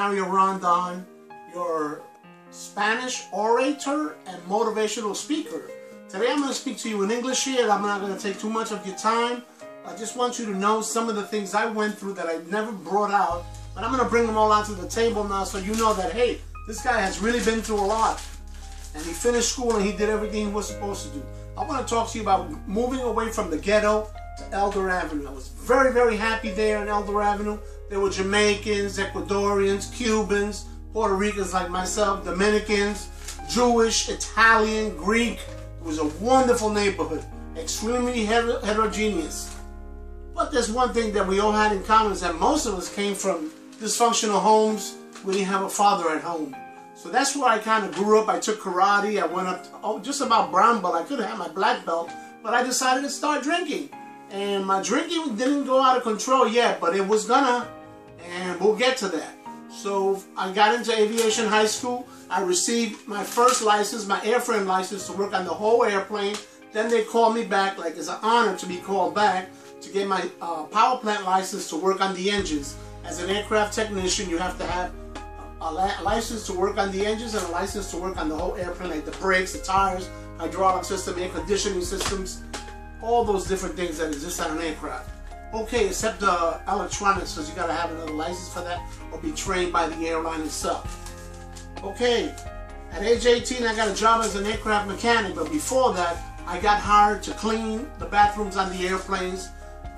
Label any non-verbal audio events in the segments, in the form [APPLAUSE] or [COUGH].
Mario Rondon, your Spanish orator and motivational speaker. Today I'm going to speak to you in English here. I'm not going to take too much of your time. I just want you to know some of the things I went through that I never brought out. But I'm going to bring them all out to the table now so you know that, hey, this guy has really been through a lot. And he finished school and he did everything he was supposed to do. I want to talk to you about moving away from the ghetto to Elder Avenue. I was very, very happy there in Elder Avenue. There were Jamaicans, Ecuadorians, Cubans, Puerto Ricans like myself, Dominicans, Jewish, Italian, Greek. It was a wonderful neighborhood, extremely heterogeneous. But there's one thing that we all had in common is that most of us came from dysfunctional homes. We didn't have a father at home. So that's where I kind of grew up. I took karate. I went up to, oh, just about brown belt. I could have had my black belt, but I decided to start drinking. And my drinking didn't go out of control yet, but it was gonna, and we'll get to that. So I got into aviation high school. I received my first license, my airframe license to work on the whole airplane. Then they called me back, like it's an honor to be called back to get my uh, power plant license to work on the engines. As an aircraft technician, you have to have a, license to work on the engines and a license to work on the whole airplane, like the brakes, the tires, hydraulic system, air conditioning systems, all those different things that exist on an aircraft. Okay, except the electronics, because you got to have another license for that, or be trained by the airline itself. Okay, at age 18, I got a job as an aircraft mechanic, but before that, I got hired to clean the bathrooms on the airplanes,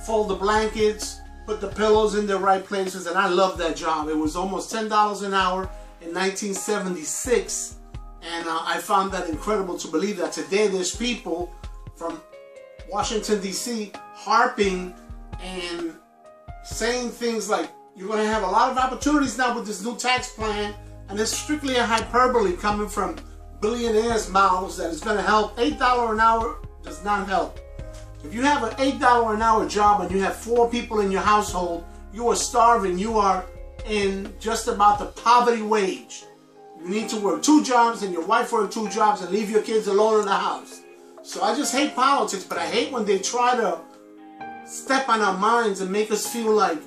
fold the blankets, put the pillows in the right places, and I loved that job. It was almost $10 an hour in 1976, and uh, I found that incredible to believe that today there's people from Washington, D.C. harping and saying things like, you're going to have a lot of opportunities now with this new tax plan, and it's strictly a hyperbole coming from billionaires' mouths that is going to help. $8 an hour does not help. If you have an $8 an hour job and you have four people in your household, you are starving. You are in just about the poverty wage. You need to work two jobs and your wife work two jobs and leave your kids alone in the house. So I just hate politics, but I hate when they try to step on our minds and make us feel like,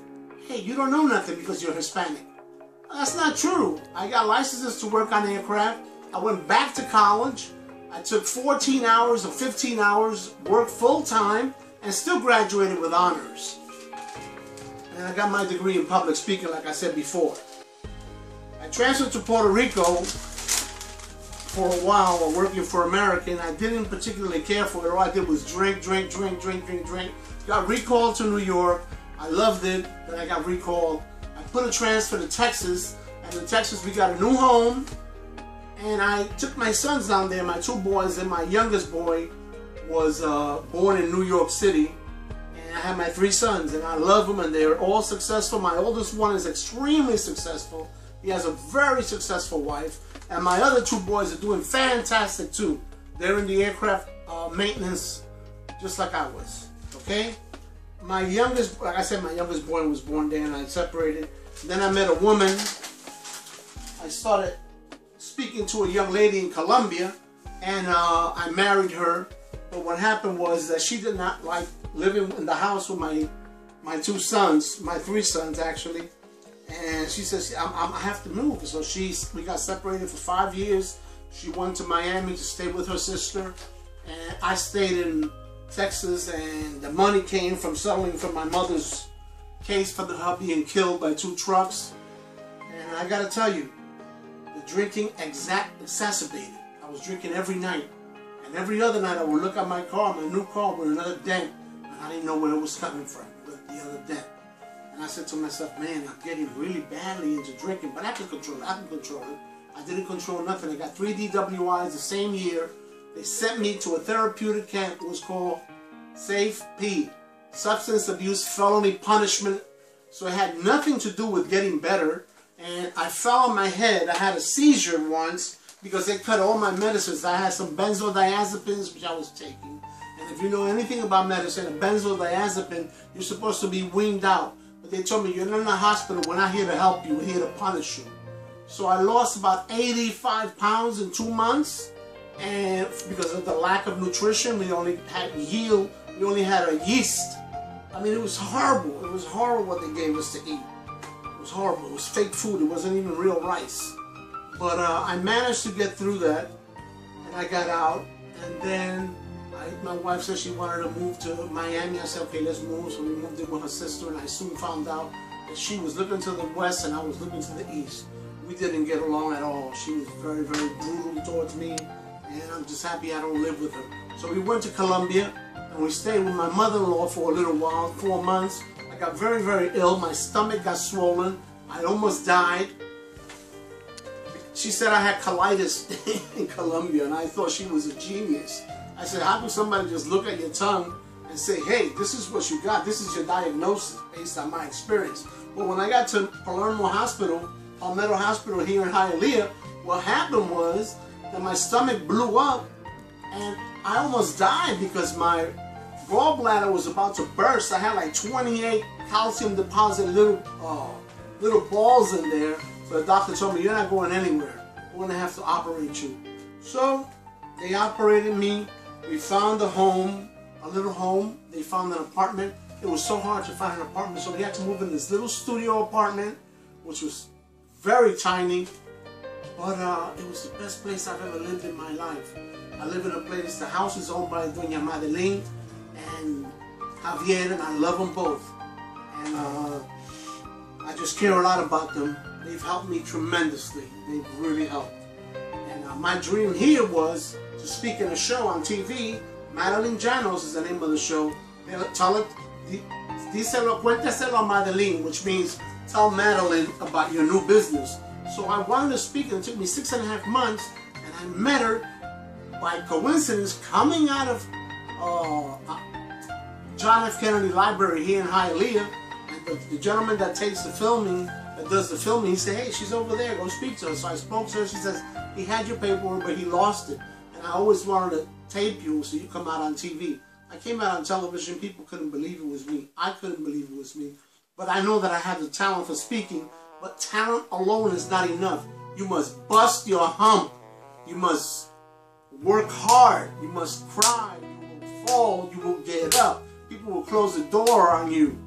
hey, you don't know nothing because you're Hispanic. That's not true. I got licenses to work on aircraft. I went back to college. I took 14 hours or 15 hours, worked full time, and still graduated with honors. And I got my degree in public speaking, like I said before. I transferred to Puerto Rico for a while while working for American. I didn't particularly care for it. All I did was drink, drink, drink, drink, drink, drink. Got recalled to New York. I loved it. Then I got recalled. I put a transfer to Texas. And in Texas, we got a new home. And I took my sons down there, my two boys, and my youngest boy was uh, born in New York City. And I have my three sons, and I love them, and they're all successful. My oldest one is extremely successful. He has a very successful wife. And my other two boys are doing fantastic too. They're in the aircraft uh, maintenance just like I was okay? My youngest, like I said, my youngest boy was born there and I separated. Then I met a woman. I started speaking to a young lady in Colombia and uh, I married her. But what happened was that she did not like living in the house with my my two sons, my three sons actually. And she says, I'm, I'm, i have to move. So she, we got separated for five years. She went to Miami to stay with her sister. And I stayed in Texas, and the money came from settling for my mother's case for the, her being killed by two trucks. And I gotta tell you, the drinking exact exacerbated. I was drinking every night. And every other night I would look at my car, my new car with another dent, and I didn't know where it was coming from, with the other dent. And I said to myself, man, I'm getting really badly into drinking, but I can control it, I can control it. I didn't control nothing. I got three DWIs the same year. They sent me to a therapeutic camp. It was called Safe P, Substance Abuse Felony Punishment. So it had nothing to do with getting better. And I fell on my head. I had a seizure once because they cut all my medicines. I had some benzodiazepines, which I was taking. And if you know anything about medicine, a benzodiazepine, you're supposed to be weaned out. But they told me, you're not in the hospital. We're not here to help you. We're here to punish you. So I lost about 85 pounds in two months and because of the lack of nutrition, we only had yield, we only had a yeast. I mean, it was horrible. It was horrible what they gave us to eat. It was horrible. It was fake food. It wasn't even real rice. But uh, I managed to get through that, and I got out. And then I, my wife said she wanted to move to Miami. I said, okay, let's move. So we moved in with her sister, and I soon found out that she was looking to the west and I was looking to the east. We didn't get along at all. She was very, very brutal towards me, and I'm just happy I don't live with her. So we went to Colombia, and we stayed with my mother-in-law for a little while, four months. I got very, very ill. My stomach got swollen. I almost died. She said I had colitis [LAUGHS] in Colombia, and I thought she was a genius. I said, how can somebody just look at your tongue and say, hey, this is what you got. This is your diagnosis based on my experience. But when I got to Palermo Hospital, Palmetto Hospital here in Hialeah, what happened was that my stomach blew up and I almost died because my gallbladder was about to burst. I had like 28 calcium deposit little uh, little balls in there. So the doctor told me, you're not going anywhere. We're gonna have to operate you. So they operated me. We found a home, a little home. They found an apartment. It was so hard to find an apartment, so we had to move in this little studio apartment, which was very tiny. But uh, it was the best place I've ever lived in my life. I live in a place, the house is owned by Doña Madeline and Javier, and I love them both. And uh, I just care a lot about them. They've helped me tremendously. They've really helped. And uh, my dream here was to speak in a show on TV. Madeline Janos is the name of the show. Tell it, díselo, cuénteselo a Madeline, which means tell Madeline about your new business. So I wanted to speak, and it took me six and a half months, and I met her by coincidence coming out of uh, John F. Kennedy Library here in Hialeah. And the, the, gentleman that takes the filming, that does the filming, he said, hey, she's over there, go speak to her. So I spoke to her, she says, he had your paperwork, but he lost it. I always wanted to tape you so you come out on TV. I came out on television, people couldn't believe it was me. I couldn't believe it was me. But I know that I have the talent for speaking, but talent alone is not enough. You must bust your hump. You must work hard. You must cry. You will fall. You will get up. People will close the door on you.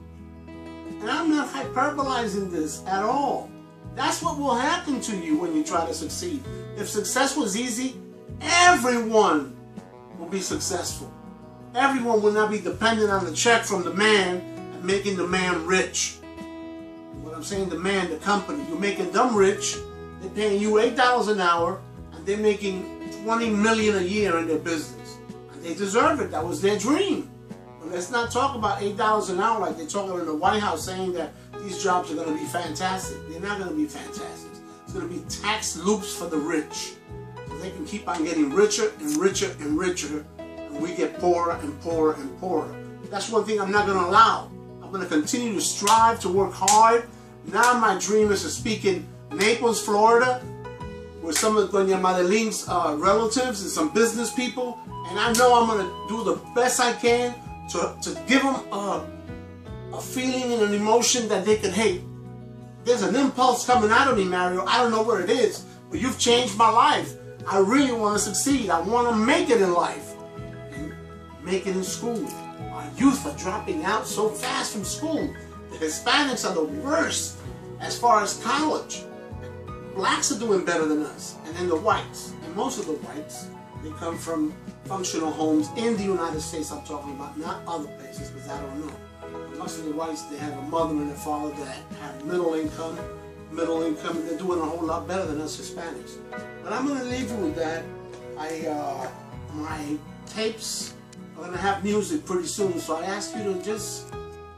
And I'm not hyperbolizing this at all. That's what will happen to you when you try to succeed. If success was easy, everyone will be successful. Everyone will not be dependent on the check from the man and making the man rich. What I'm saying, the man, the company, you're making them rich. They're paying you $8 an hour and they're making 20 million a year in their business. And they deserve it. That was their dream. But let's not talk about $8 an hour like they're talking in the White House saying that these jobs are going to be fantastic. They're not going to be fantastic. It's going to be tax loops for the rich. They can keep on getting richer and richer and richer. And we get poorer and poorer and poorer. That's one thing I'm not going to allow. I'm going to continue to strive to work hard. Now my dream is to speak in Naples, Florida, with some of Doña Madeline's uh, relatives and some business people. And I know I'm going to do the best I can to, to give them a, a feeling and an emotion that they can hate. There's an impulse coming out of me, Mario. I don't know where it is, but you've changed my life. I really want to succeed. I want to make it in life. And make it in school. Our youth are dropping out so fast from school. The Hispanics are the worst as far as college blacks are doing better than us, and then the whites. And most of the whites, they come from functional homes in the United States I'm talking about, not other places, because I don't know. But most of the whites, they have a mother and a father that have middle income, middle income, they're doing a whole lot better than us Hispanics. But I'm going to leave you with that. I, uh, my tapes are going to have music pretty soon, so I ask you to just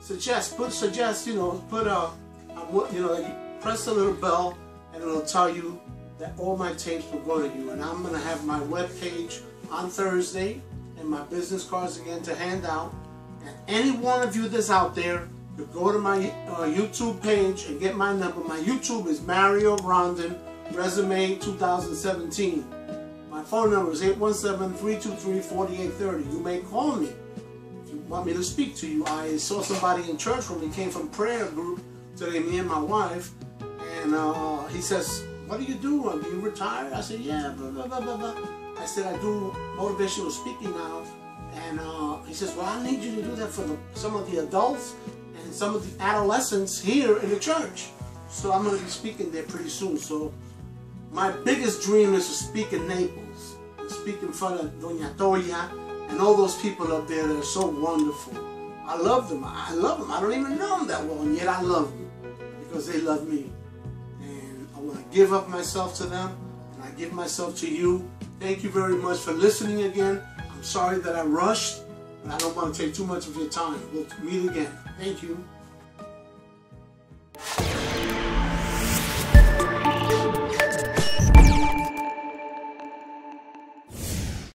suggest, put suggest, you know, put a, a you know, press the little bell, and it'll tell you that all my tapes will go to you. And I'm going to have my web page on Thursday and my business cards again to hand out. And any one of you that's out there go to my uh, YouTube page and get my number. My YouTube is Mario Rondon, Resume 2017. My phone number is 817-323-4830. You may call me if you want me to speak to you. I saw somebody in church when we came from prayer group today, me and my wife, and uh, he says, what do you do? Are you retired? I said, yeah, blah, blah, blah, blah, blah. I said, I do motivational speaking now. And uh, he says, well, I need you to do that for the, some of the adults and some of the adolescents here in the church. So I'm going to be speaking there pretty soon. So my biggest dream is to speak in Naples, speak in front of Doña Toya and all those people up there that are so wonderful. I love them. I love them. I don't even know them that well, and yet I love them because they love me. And I want to give up myself to them, and I give myself to you. Thank you very much for listening again. I'm sorry that I rushed, I don't want to take too much of your time. We'll meet again. Thank you.